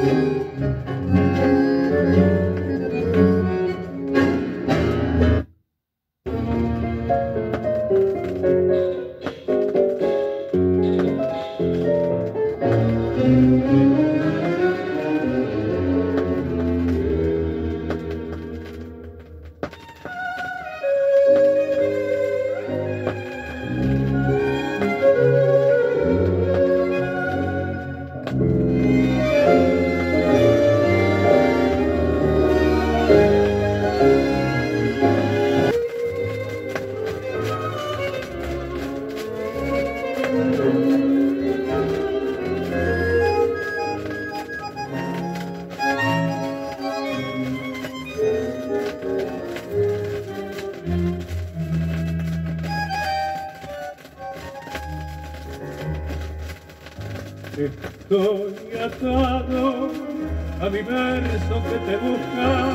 Música Estoy atado a mi verso que te busca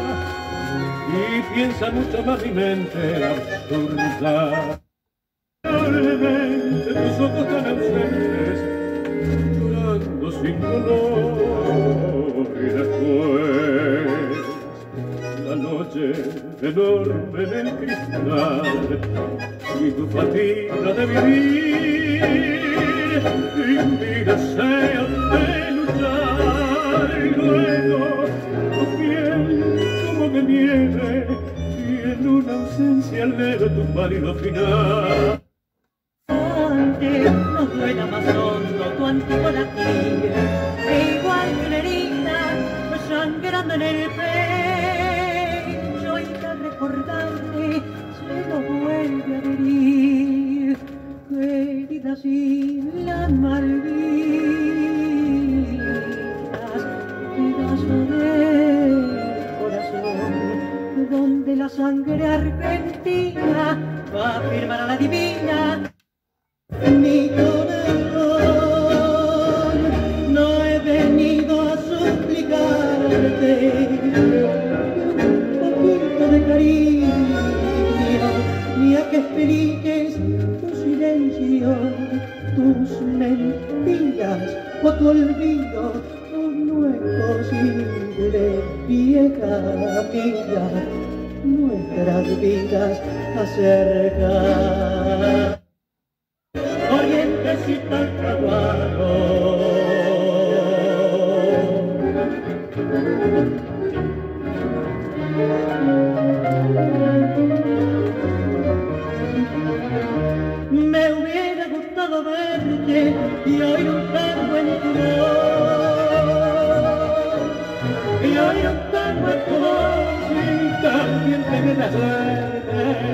y piensa mucho más mi mente absurda. Probablemente tus ojos tan ausentes, llorando sin color enorme en el cristal y tu fatiga de vivir deseo de luchar y luego tu piel como de nieve y en una ausencia leve tu pálido final. Antes no duela más hondo tu antiguo Las malvidas, pedazo del corazón, donde la sangre argentina va a firmar a la divina. Mi corazón, tus mentiras o tu olvido, no es posible, vieja amiga. nuestras vidas acerca. Orientecita al trabajo. Me y hoy tango en tu voz. Y hoy en y también tener la suerte